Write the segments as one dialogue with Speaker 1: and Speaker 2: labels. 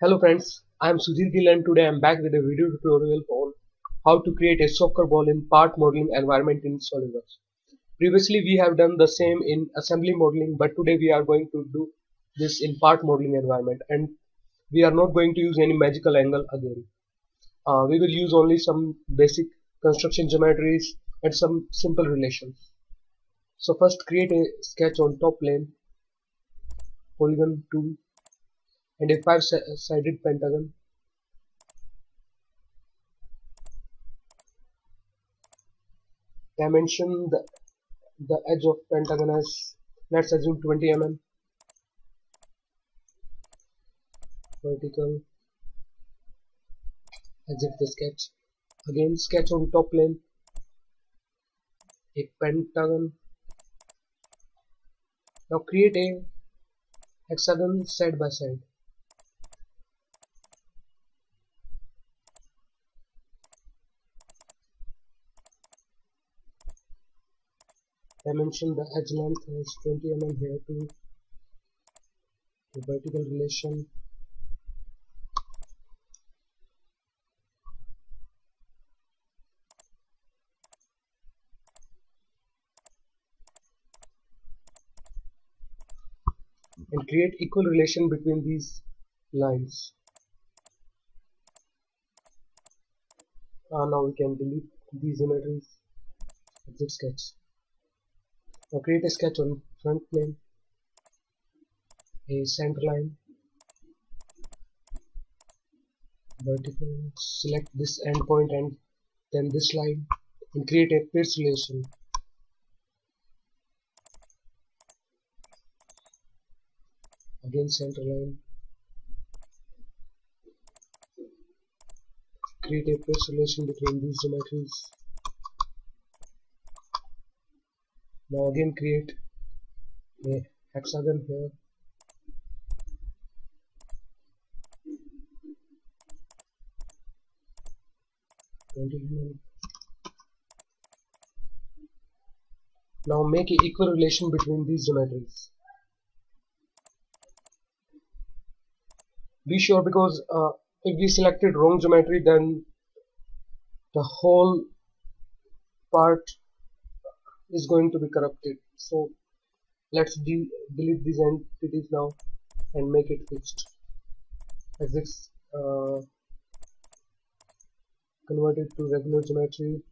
Speaker 1: Hello friends, I am Sudhir Gill and today I am back with a video tutorial on how to create a soccer ball in part modeling environment in SolidWorks. Previously we have done the same in assembly modeling but today we are going to do this in part modeling environment and we are not going to use any magical angle again. Uh, we will use only some basic construction geometries and some simple relations. So first create a sketch on top plane, polygon 2 and a five-sided pentagon. Dimension the, the edge of pentagon as let's assume 20 mm. Vertical. Exit the sketch. Again sketch on top plane. A pentagon. Now create a hexagon side by side dimension the edge length is 20 mm here to the vertical relation. And create equal relation between these lines. Uh, now we can delete these images exit sketch now create a sketch on front plane, a center line, vertical, select this endpoint and then this line and create a Pierce relation. Again center line, create a Pierce relation between these geometries. Now again create a hexagon here. Now make an equal relation between these geometries. Be sure because uh, if we selected wrong geometry then the whole part is going to be corrupted. So let's de delete these entities now and make it fixed. As it's uh, converted to regular geometry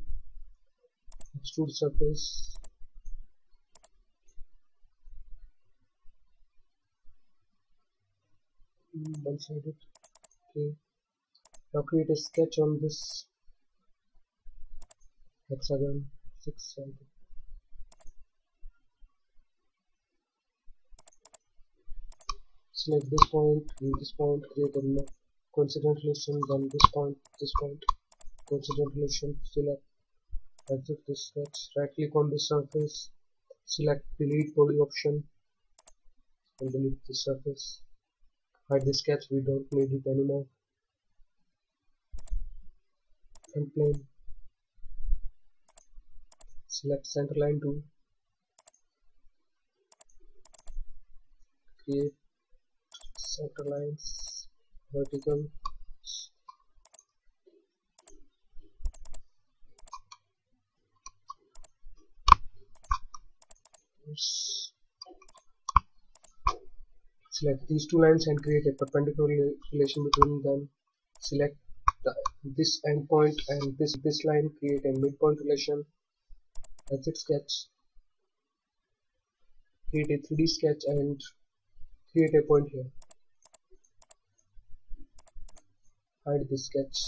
Speaker 1: extrude surface. Hmm, one sided. Okay. Now create a sketch on this hexagon. Six select this point and this point create a coincident relation then this point this point. Coincident relation select exit this sketch right click on the surface. Select delete poly option. And delete the surface. Hide the sketch we don't need it anymore. Front plane. Select center line to create center lines vertical. Select these two lines and create a perpendicular relation between them. Select the, this endpoint and this this line create a midpoint relation. Exit sketch. Create a 3d sketch and create a point here hide the sketch.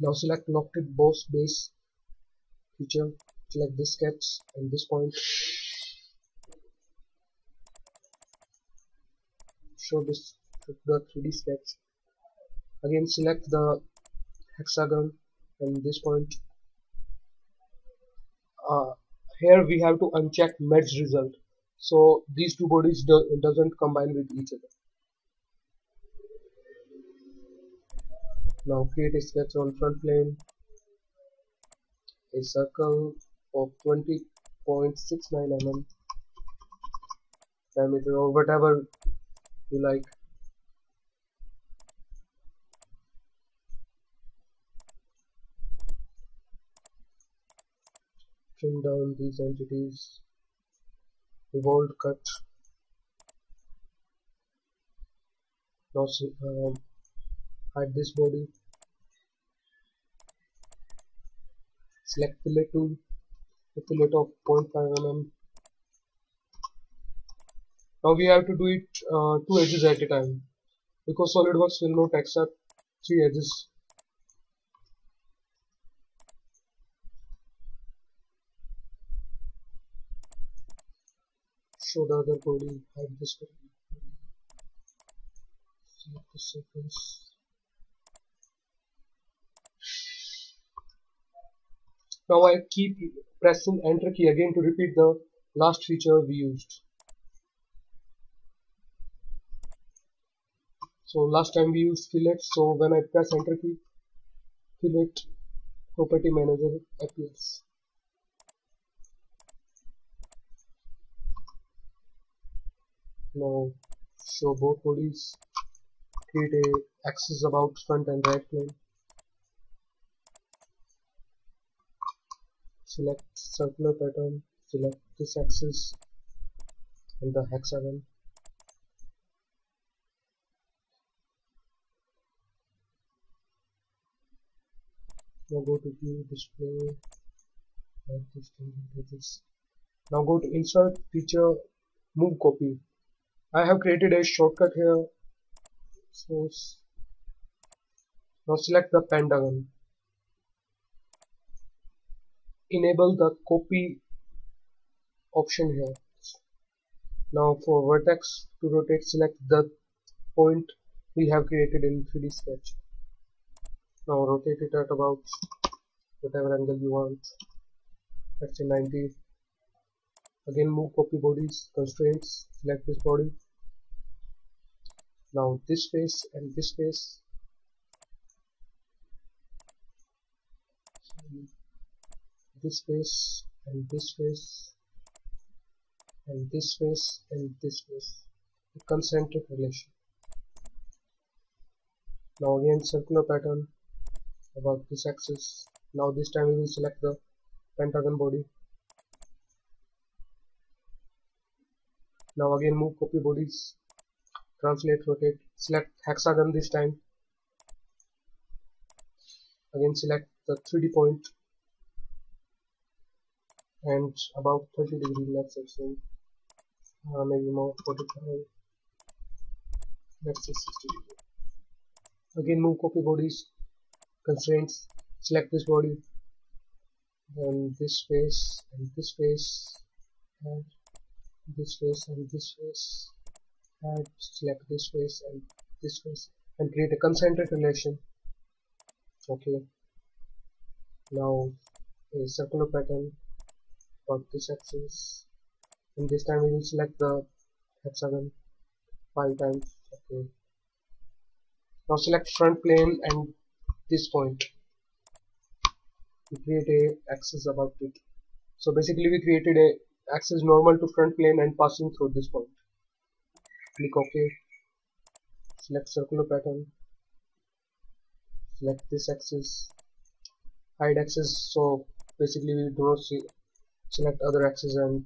Speaker 1: Now select noctite boss base feature. Select this sketch and this point. Show this the 3d sketch. Again select the hexagon and this point. Uh, here we have to uncheck merge result. So these two bodies do, doesn't combine with each other Now create a sketch on front plane, a circle of 20.69 mm diameter or whatever you like. Trim down these entities, Revolve cut. Now, um, hide this body. Select fillet tool a fillet of 0.5 mm. Now we have to do it uh, two edges at a time because SolidWorks will not accept three edges. Show the other body hide this body. The now I keep pressing enter key again to repeat the last feature we used. So last time we used fillet so when I press enter key fillet property manager appears. Now show both bodies create a about front and right plane select circular pattern select this axis and the hexagon. Now go to view display like this pages now go to insert feature move copy. I have created a shortcut here. Source. Now select the pentagon enable the copy option here. Now for vertex to rotate select the point we have created in 3d sketch. Now rotate it at about whatever angle you want. Let's say 90 again move copy bodies constraints select this body. Now this face and this face this face and this face and this face and this face. A concentric relation. Now again circular pattern about this axis. Now this time we will select the pentagon body. Now again move copy bodies. Translate rotate. Select hexagon this time. Again select the 3d point and about 30 degree left section uh, maybe more 45 let's say 60 degree. Again move copy bodies constraints select this body and this face and this face and this face and this face and select this face and this face and create a concentric relation. Okay. Now a circular pattern for this axis and this time we will select the hexagon five times okay. Now select front plane and this point. We create a axis about it. So basically we created a axis normal to front plane and passing through this point. Click ok. Select circular pattern. Select this axis. Hide axis. So basically we do not see select other axis and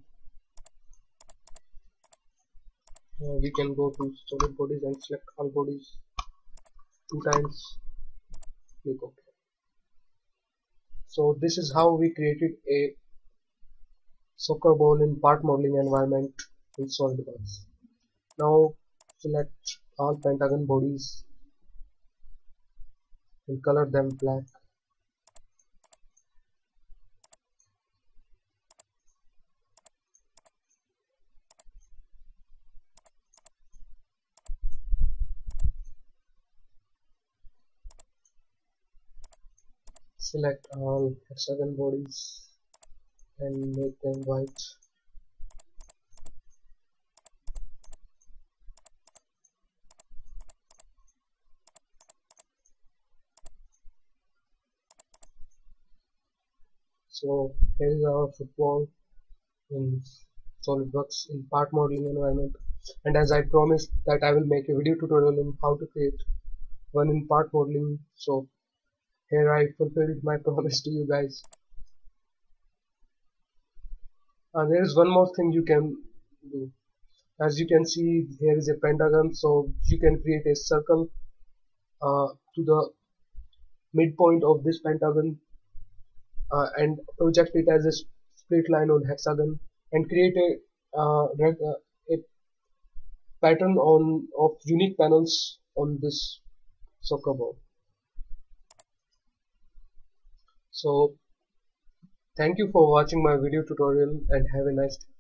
Speaker 1: uh, we can go to solid bodies and select all bodies two times click OK. So this is how we created a soccer ball in part modeling environment in SolidWorks. Now select all pentagon bodies and color them black. Select all hexagon bodies and make them white. So here is our football in SolidWorks in part modeling environment. And as I promised that I will make a video tutorial on how to create one in part modeling. So here I fulfilled my promise to you guys. Uh, there is one more thing you can do. As you can see here is a pentagon so you can create a circle uh, to the midpoint of this pentagon uh, and project it as a split line on hexagon and create a, uh, uh a pattern on of unique panels on this soccer ball so thank you for watching my video tutorial and have a nice day